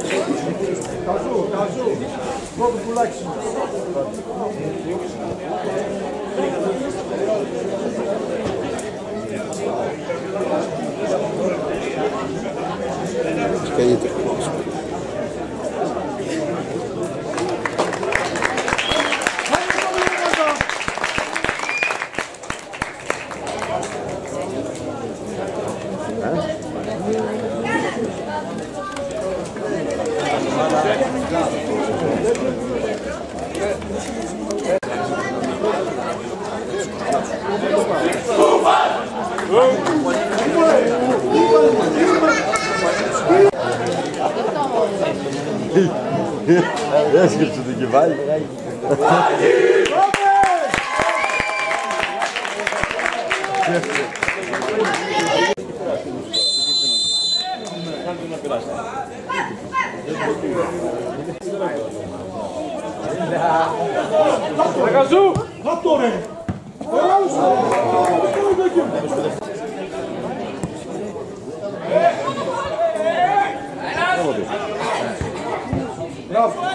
가수, 가수, 너도 불러주시 Das gibt so eine Gewalt. Ja. Zagazou Attore Bravo! Bravo!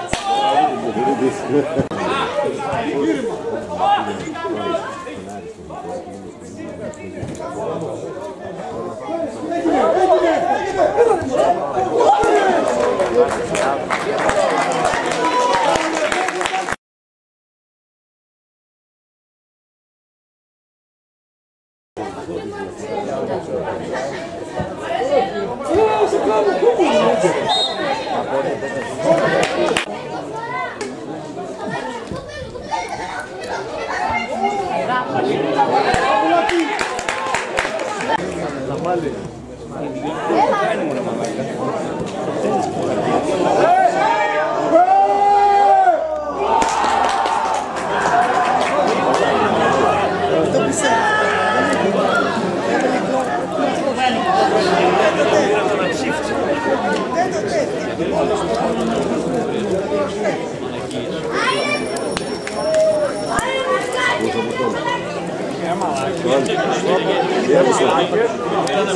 Я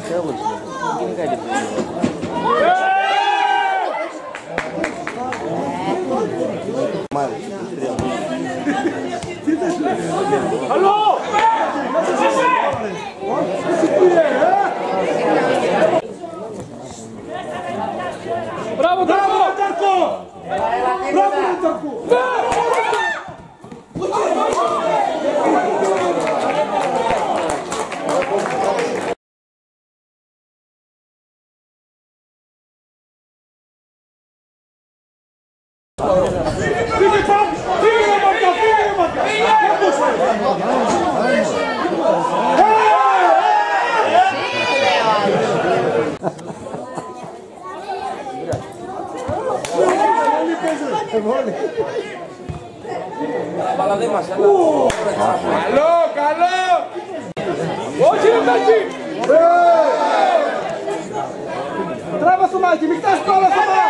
क्या बोलते Φύγε πάνω! Φύγε μάτια! Φύγε μάτια! Καλό, καλό! Όχι ρε παιδί! Τράβα στο μάκι, μην χτάσεις πάρα στο μάκι!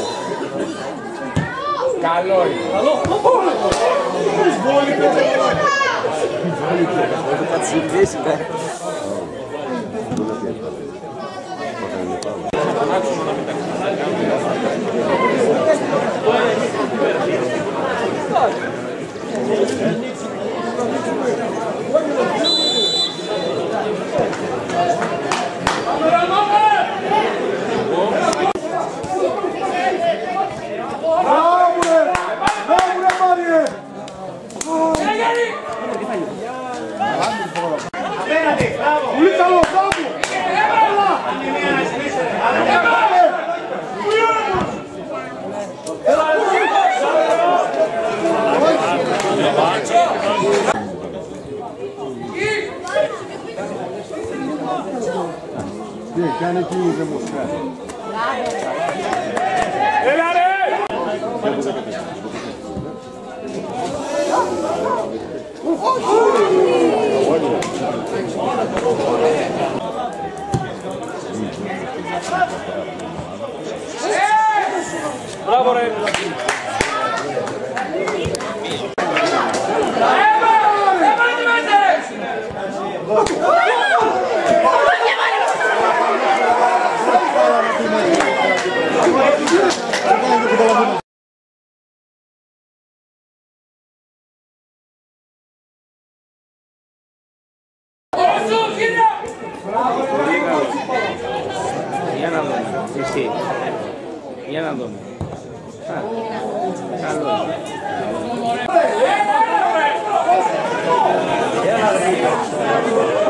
Καλό είναι. Καλό. Πολύ Sí, yani ki demostrar. ¡El área! ¡Eh! ¡Bravo, Ren! Andone, sì sì. Yan Andone. Ah. Allora. Nove!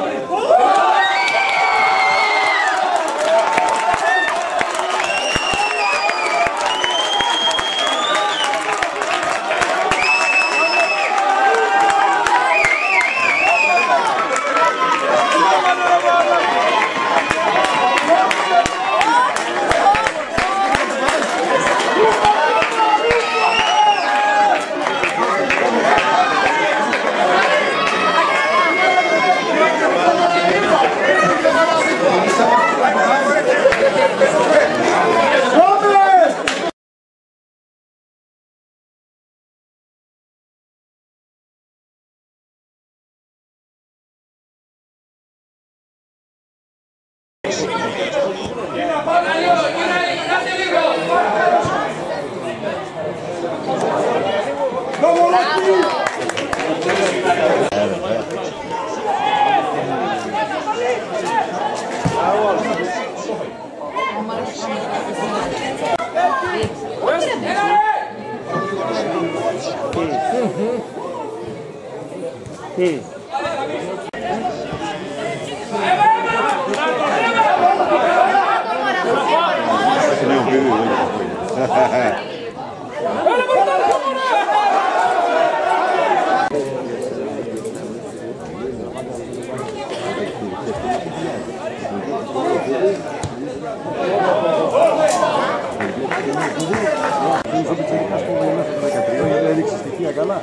Ừ. Thank you. Santiago lá.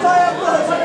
Vai,